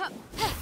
Huh.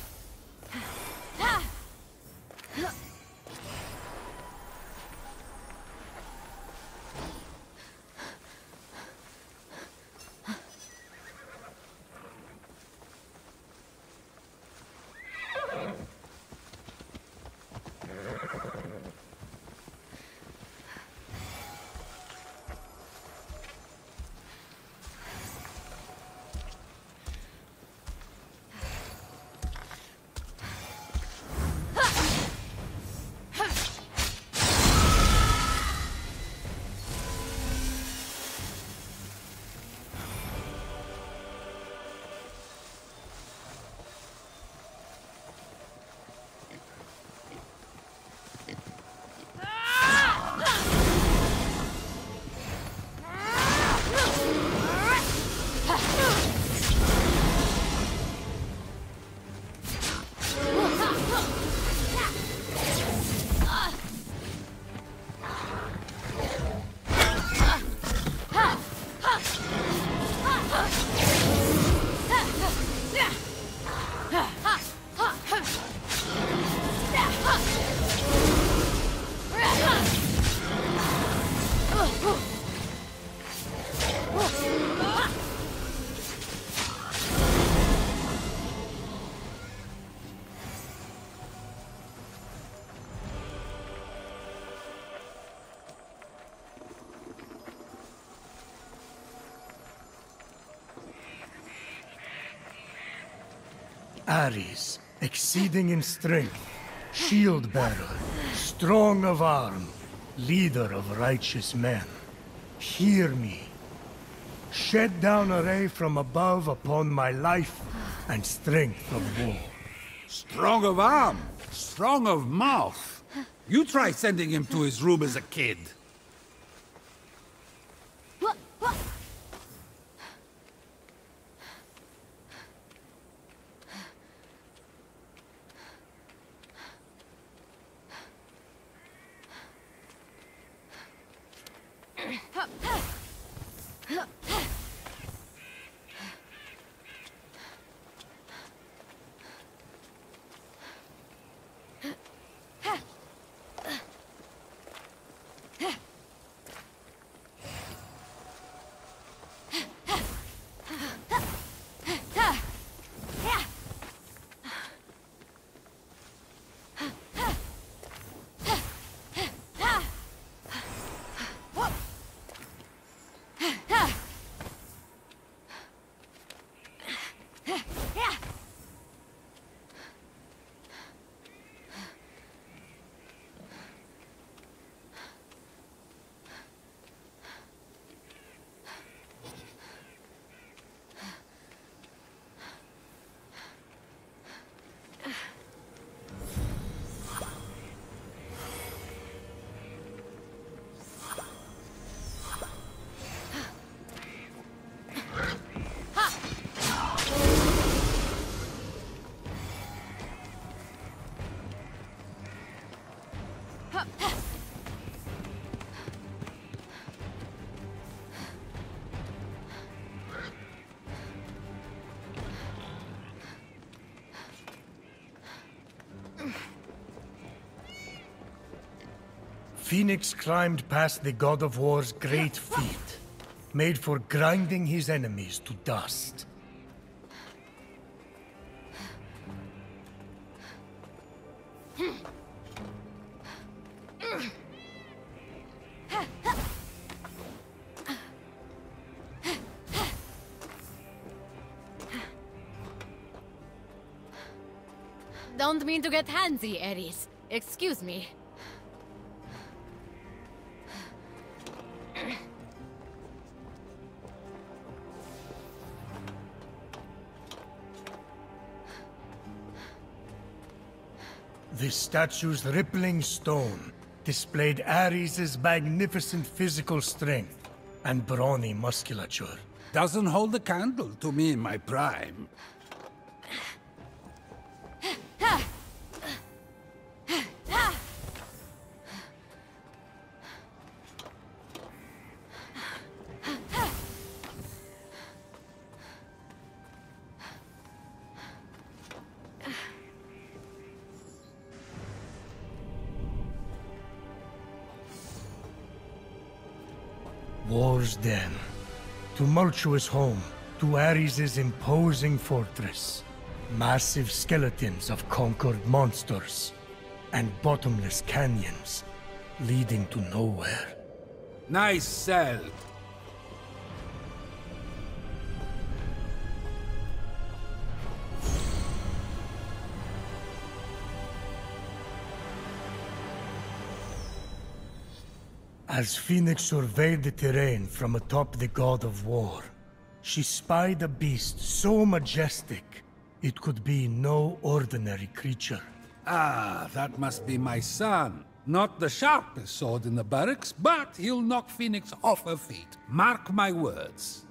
Ares, exceeding in strength, shield bearer, strong of arm, leader of righteous men. Hear me. Shed down a ray from above upon my life and strength of war. Strong of arm, strong of mouth. You try sending him to his room as a kid. Fenyx climbed past the God of War's great feet, made for grinding his enemies to dust. To get handsy, Ares. Excuse me. The statue's rippling stone displayed Ares' magnificent physical strength and brawny musculature. Doesn't hold a candle to me in my prime. War's den. Tumultuous home to Ares' imposing fortress. Massive skeletons of conquered monsters. And bottomless canyons leading to nowhere. Nice sell. As Fenyx surveyed the terrain from atop the god of war, she spied a beast so majestic it could be no ordinary creature. Ah, that must be my son. Not the sharpest sword in the barracks, but he'll knock Fenyx off her feet. Mark my words.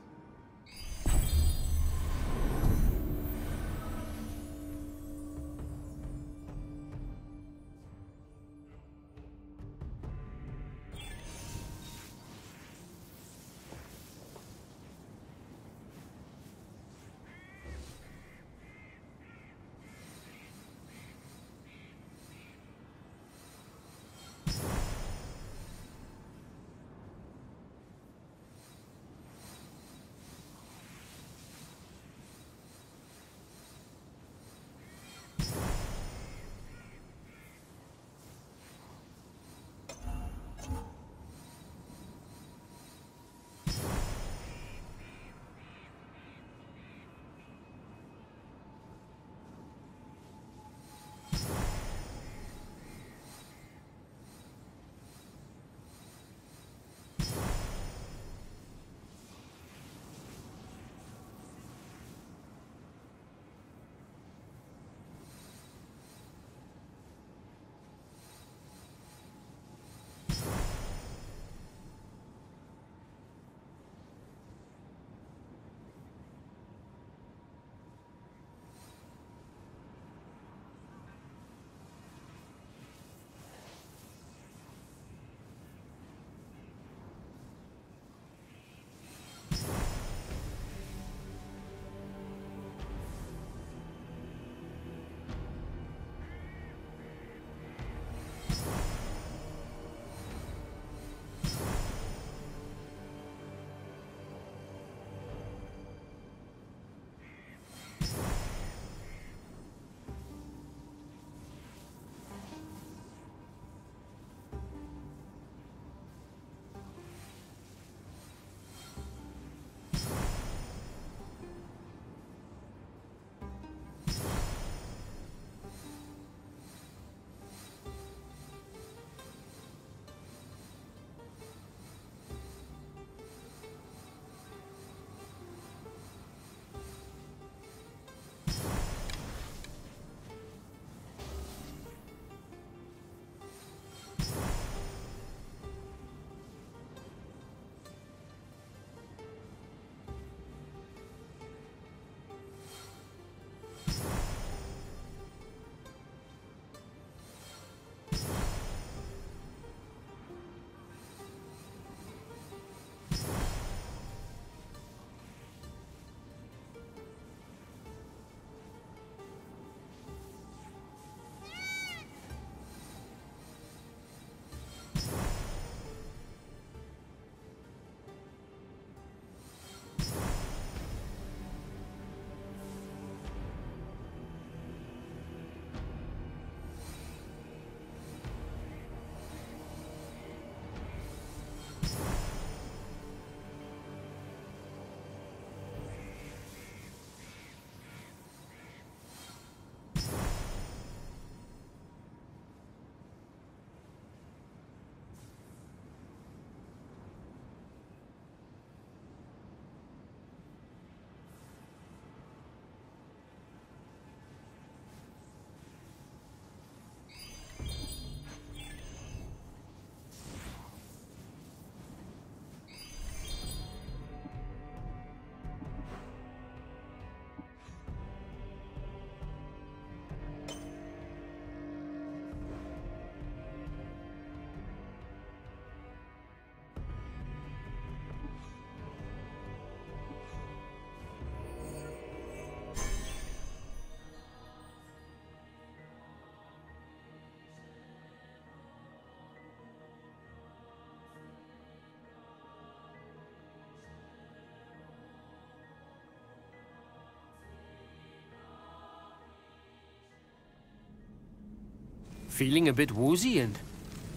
Feeling a bit woozy and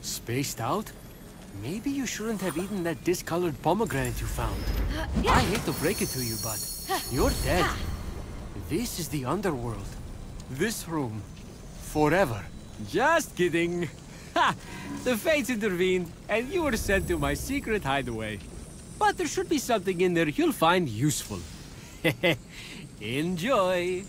spaced out? Maybe you shouldn't have eaten that discolored pomegranate you found. I hate to break it to you, but you're dead. This is the underworld. This room. Forever. Just kidding. Ha! The fates intervened, and you were sent to my secret hideaway. But there should be something in there you'll find useful. Enjoy!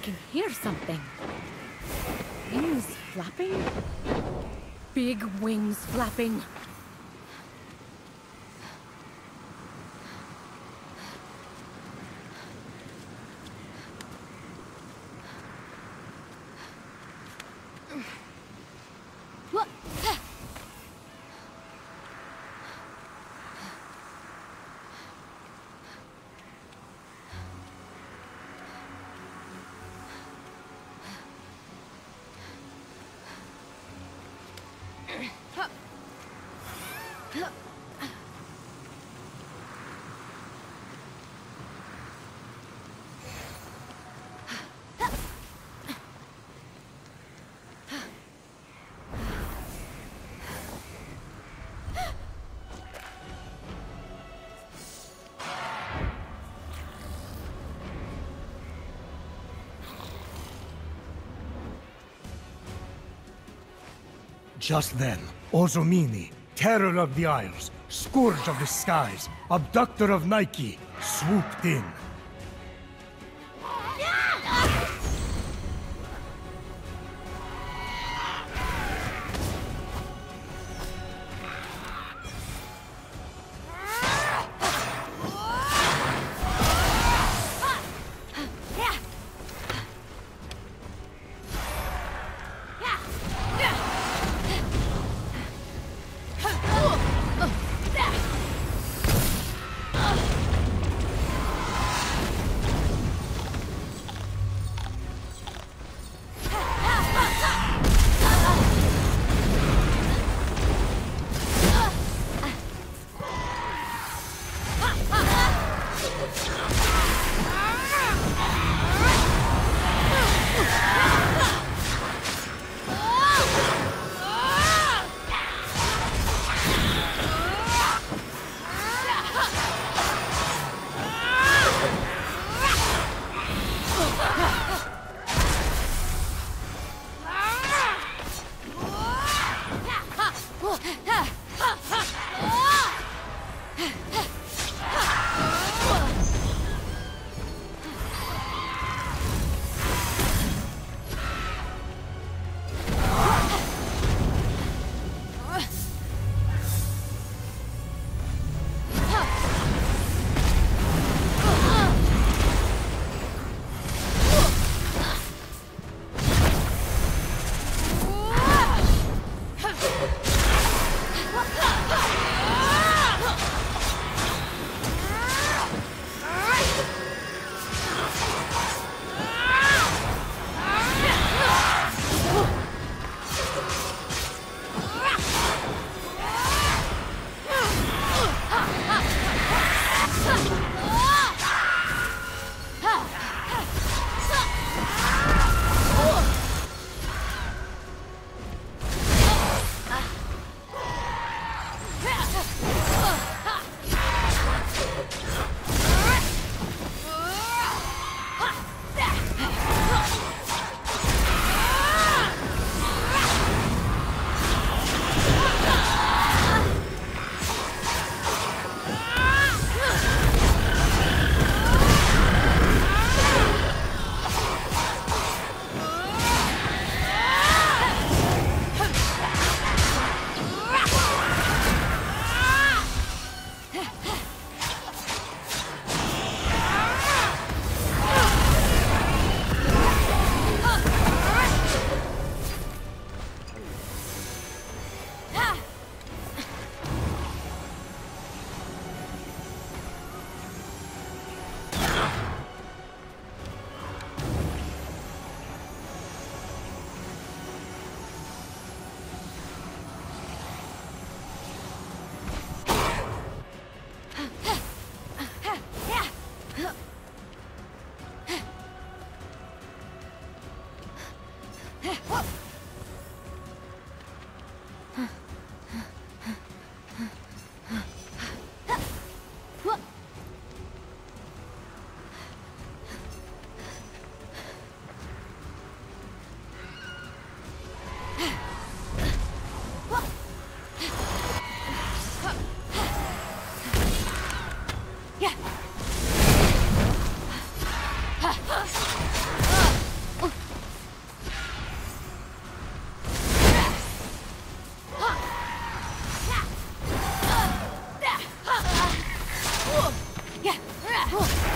Can hear something. Wings flapping? Big wings flapping. Just then, Ozomene, terror of the Isles, scourge of the skies, abductor of Nike, swooped in. Huh.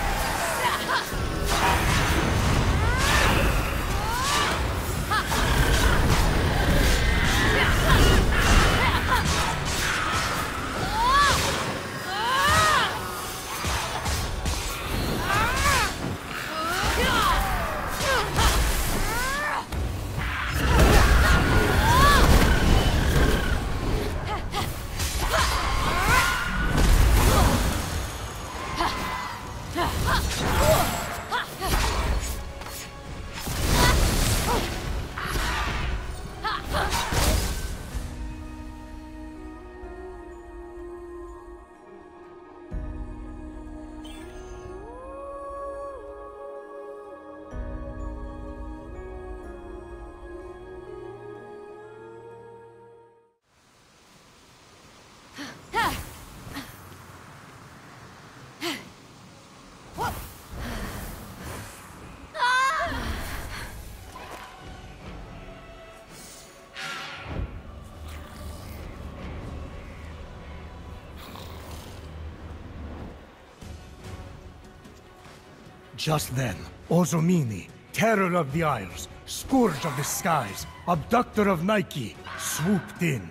Just then, Ozomene, terror of the Isles, scourge of the skies, abductor of Nike, swooped in.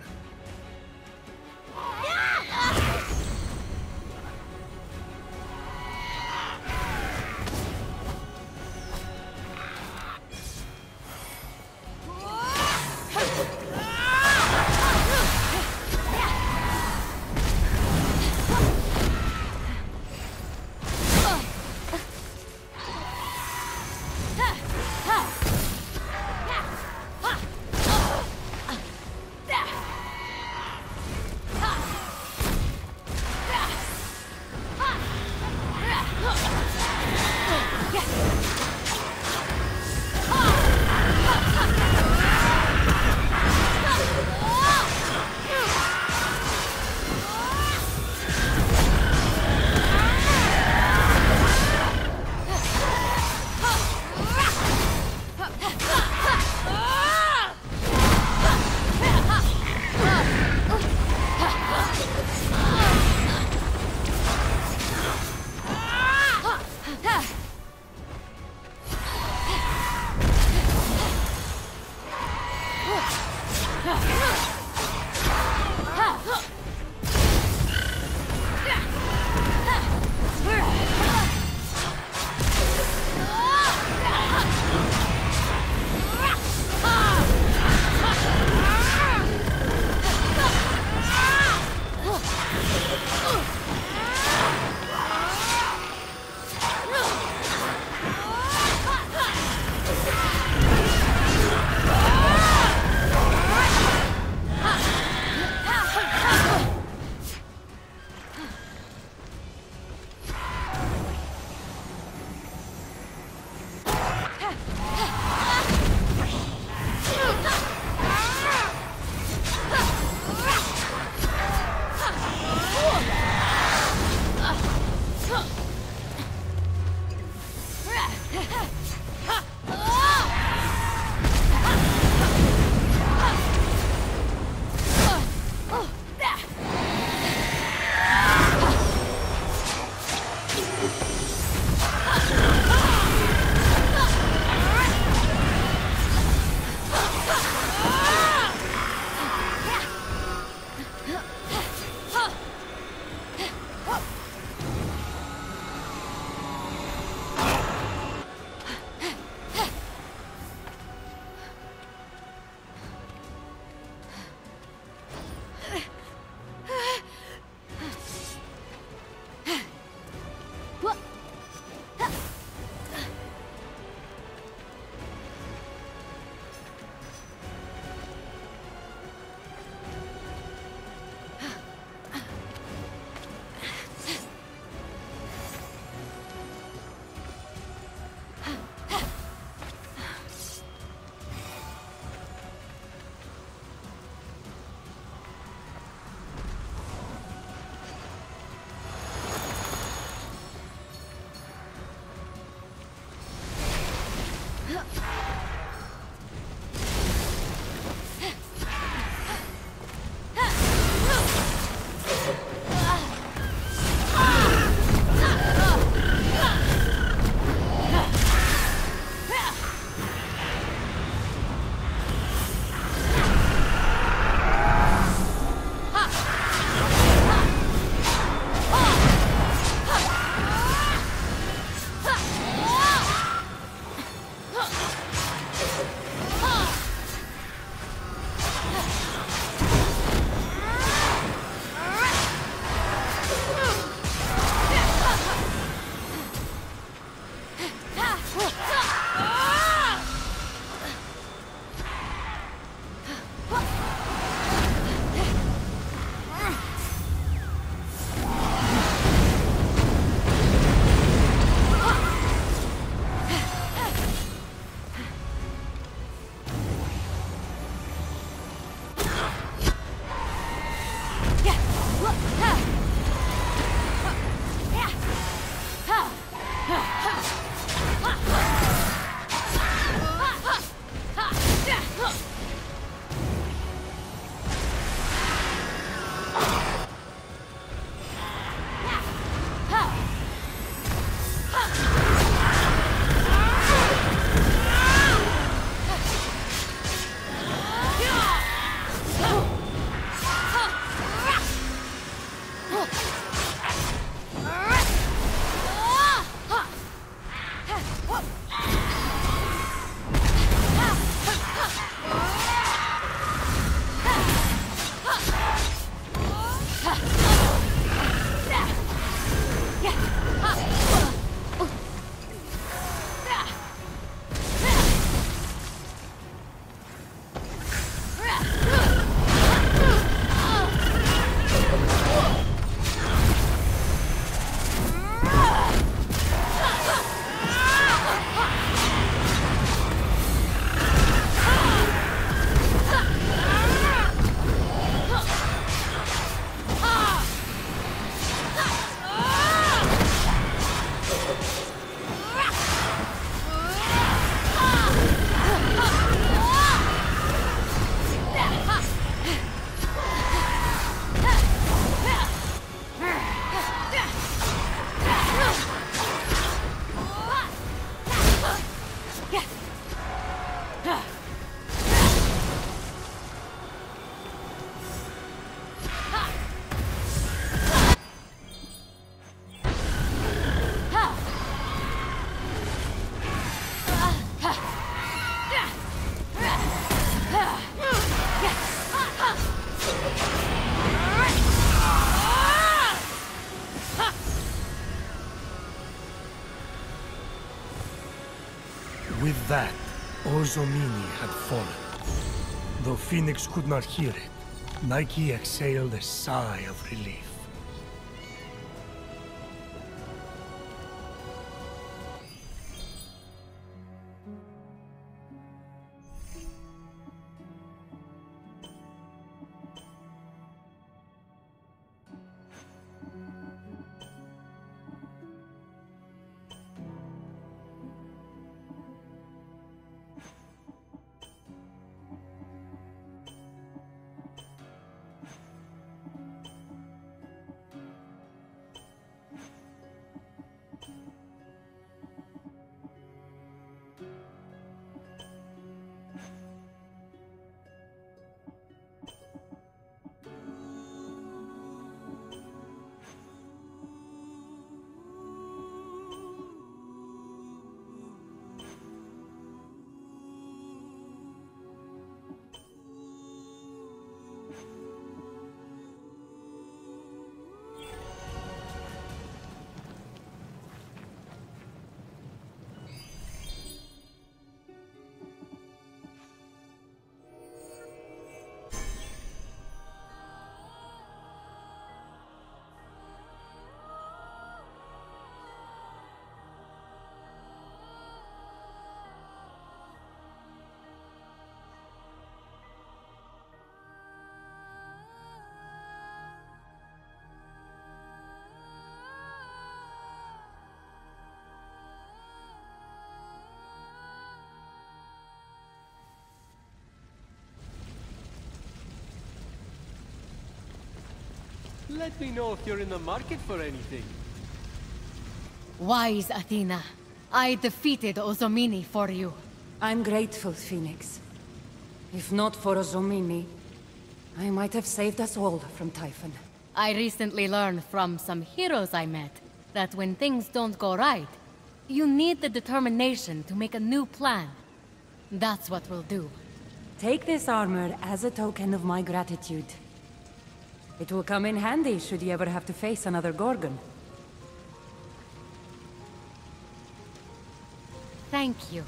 With that, Ozomene had fallen. Though Fenyx could not hear it, Nike exhaled a sigh of relief. Let me know if you're in the market for anything. Wise Athena. I defeated Ozomene for you. I'm grateful, Fenyx. If not for Ozomene, I might have saved us all from Typhon. I recently learned from some heroes I met that when things don't go right, you need the determination to make a new plan. That's what we'll do. Take this armor as a token of my gratitude. It will come in handy should you ever have to face another Gorgon. Thank you.